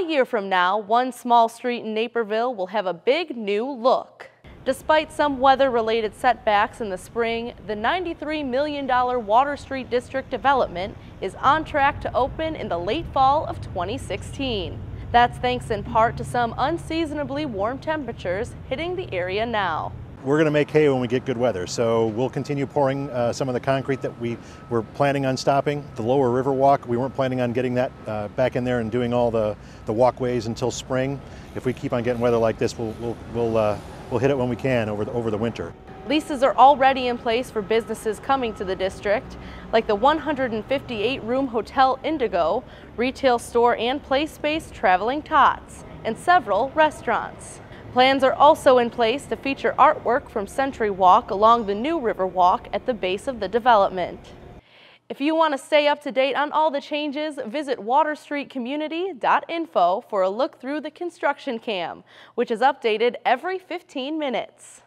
year from now, one small street in Naperville will have a big new look. Despite some weather-related setbacks in the spring, the $93 million Water Street District development is on track to open in the late fall of 2016. That's thanks in part to some unseasonably warm temperatures hitting the area now. We're going to make hay when we get good weather, so we'll continue pouring uh, some of the concrete that we were planning on stopping. The lower river walk, we weren't planning on getting that uh, back in there and doing all the, the walkways until spring. If we keep on getting weather like this, we'll, we'll, we'll uh, we'll hit it when we can over the, over the winter. Leases are already in place for businesses coming to the district, like the 158-room Hotel Indigo, retail store and play space Traveling Tots, and several restaurants. Plans are also in place to feature artwork from Century Walk along the new River Walk at the base of the development. If you want to stay up to date on all the changes, visit waterstreetcommunity.info for a look through the construction cam, which is updated every 15 minutes.